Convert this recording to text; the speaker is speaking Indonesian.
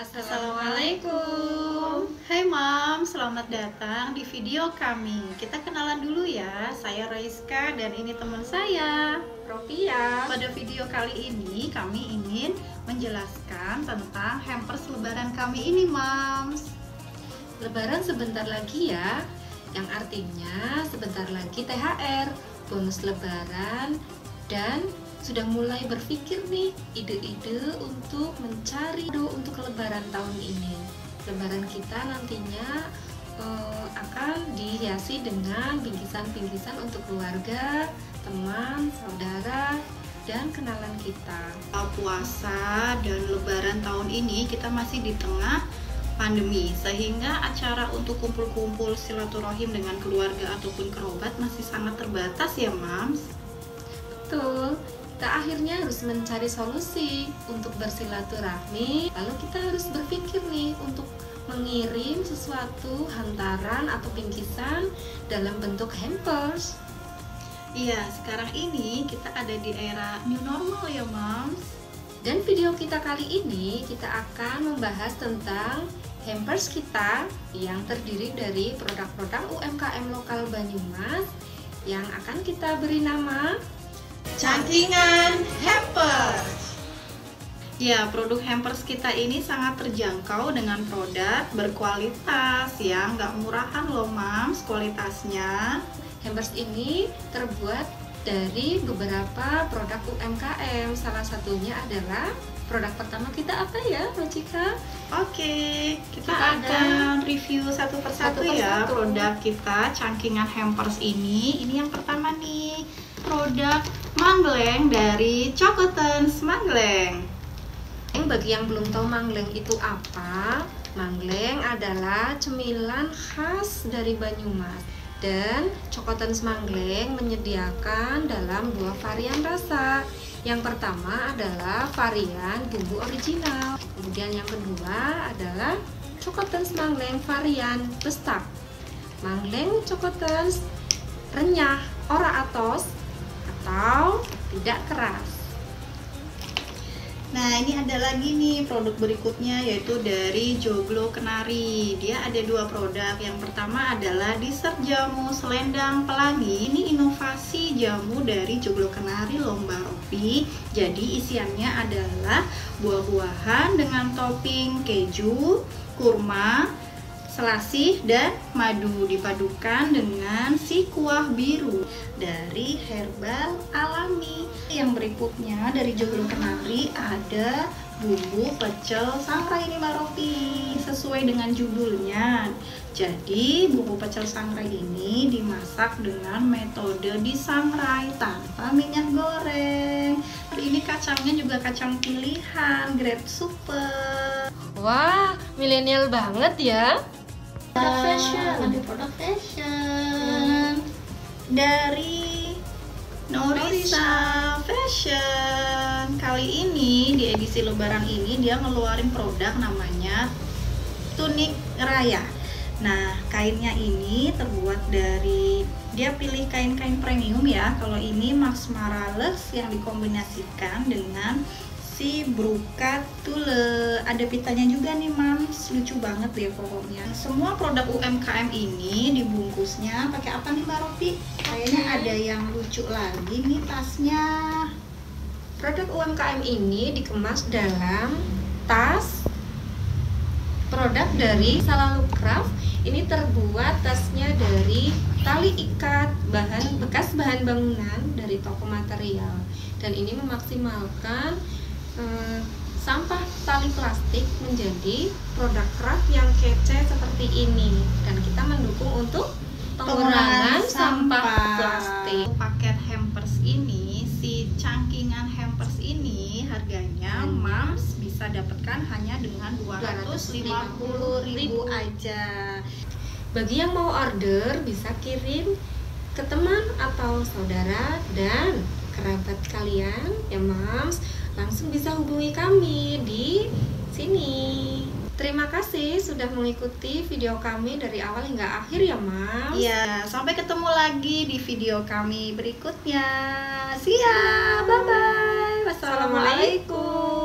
Assalamualaikum. Hai Mam, selamat datang di video kami. Kita kenalan dulu ya. Saya Raiska dan ini teman saya. Ropia Pada video kali ini kami ingin menjelaskan tentang hampers lebaran kami ini Mams Lebaran sebentar lagi ya. Yang artinya sebentar lagi THR Bonus lebaran Dan sudah mulai berpikir nih ide-ide untuk mencari do untuk lebaran tahun ini. Lebaran kita nantinya uh, akan dihiasi dengan bingkisan-bingkisan untuk keluarga, teman, saudara, dan kenalan kita. Puasa dan lebaran tahun ini kita masih di tengah pandemi sehingga acara untuk kumpul-kumpul silaturahim dengan keluarga ataupun kerabat masih sangat terbatas ya Mams. Betul, kita akhirnya harus mencari solusi untuk bersilaturahmi. Lalu kita harus berpikir nih untuk mengirim sesuatu hantaran atau bingkisan dalam bentuk hampers. Iya sekarang ini kita ada di era new normal ya moms dan video kita kali ini kita akan membahas tentang hampers kita yang terdiri dari produk-produk UMKM lokal Banyumas yang akan kita beri nama Cangkingan hampers. Ya, produk hampers kita ini sangat terjangkau dengan produk berkualitas ya, nggak murahan loh mams kualitasnya. Hampers ini terbuat dari beberapa produk UMKM. Salah satunya adalah produk pertama kita apa ya, Rojika? Oke, kita, kita akan review satu persatu, satu persatu ya produk kita cangkingan hampers ini. Ini yang pertama nih, produk Mangleng dari Cokotens Mangleng. Bagi yang belum tahu mangleng itu apa, mangleng adalah cemilan khas dari Banyumas dan Cokotens Mangleng menyediakan dalam dua varian rasa. Yang pertama adalah varian bumbu original, kemudian yang kedua adalah Cokotens Mangleng varian bestak. Mangleng Cokotens renyah, ora atos, atau tidak keras. Nah ini ada lagi nih produk berikutnya yaitu dari Joglo Kenari. Dia ada dua produk. Yang pertama adalah dessert jamu selendang pelangi. Ini inovasi jamu dari Joglo Kenari Lomba Ropi Jadi isiannya adalah buah-buahan dengan topping keju, kurma, selasih dan madu dipadukan dengan si kuah biru dari herbal alami. Yang berikutnya dari Joglo Kenari ada bumbu pecel sangrai ini Maropi sesuai dengan judulnya. Jadi bumbu pecel sangrai ini dimasak dengan metode disangrai tanpa minyak goreng. Ini kacangnya juga kacang pilihan, grade super. Wah, milenial banget ya produk fashion ada produk fashion dari Norisa Fashion. Kali ini di edisi lebaran ini dia ngeluarin produk namanya tunik raya. Nah kainnya ini terbuat dari dia pilih kain-kain premium ya. Kalau ini Max Marales yang dikombinasikan dengan si Brukat Tule ada pitanya juga nih mams lucu banget deh pokoknya. Semua produk UMKM ini dibungkusnya pakai apa nih Mbak Ropi kayaknya ada yang lucu lagi nih tasnya. Produk UMKM ini dikemas dalam tas produk dari Salalu Craft ini terbuat tasnya dari tali ikat bahan bekas bahan bangunan dari toko material. Dan ini memaksimalkan hmm, sampah tali plastik menjadi produk craft yang kece seperti ini dan kita mendukung untuk pengurangan sampah, sampah plastik. Paket hampers ini, si cangkingan hampers ini harganya hmm. Mams bisa dapatkan hanya dengan 250 ribu aja. Bagi yang mau order bisa kirim ke teman atau saudara dan kerabat kalian ya Mams langsung bisa hubungi kami di sini. Terima kasih sudah mengikuti video kami dari awal hingga akhir ya, Mas. Iya, sampai ketemu lagi di video kami berikutnya. See ya, bye bye. Wassalamualaikum.